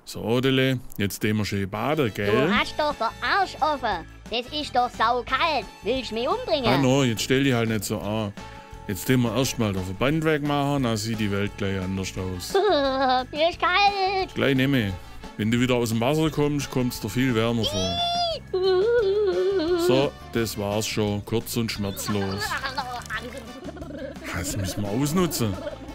So, Odele, jetzt gehen wir schön baden, gell? Du hast doch den Arsch offen. Das ist doch saukalt. Willst du mich umbringen? Ah, no, jetzt stell dich halt nicht so an. Jetzt gehen wir erstmal den Verband wegmachen, dann sieht die Welt gleich anders aus. Mir ist kalt. Gleich nehme. Wenn du wieder aus dem Wasser kommst, kommt's dir viel wärmer vor. So, das war's schon. Kurz und schmerzlos. Das müssen wir ausnutzen.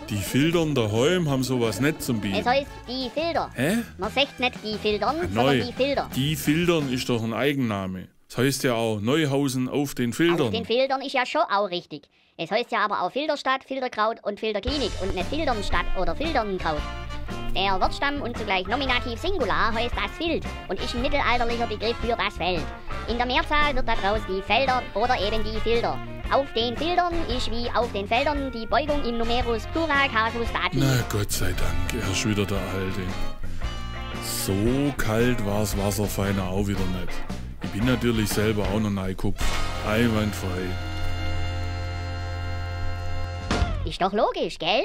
Die Filtern daheim haben sowas nicht zum Es Bieten. heißt die Filter. Hä? Man sagt nicht die Filtern, Neu. sondern die Filter. Die Filtern ist doch ein Eigenname. Das heißt ja auch Neuhausen auf den Auf den Filtern. Filtern ist ja schon auch richtig. Es heißt ja aber auch Filterstadt, Filterkraut und Filterklinik und nicht Filternstadt oder Filternkraut. Der Wortstamm und zugleich Nominativ Singular heißt das Fild und ist ein mittelalterlicher Begriff für das Feld. In der Mehrzahl wird daraus die Felder oder eben die Filter. Auf den Filtern ist wie auf den Feldern die Beugung im Numerus Plural Casus Dativ. Na Gott sei Dank, er ist wieder der Alte. So kalt war's Wasser feiner auch wieder nicht. Ich bin natürlich selber auch noch neigekupft. Einwandfrei. Ist doch logisch, gell?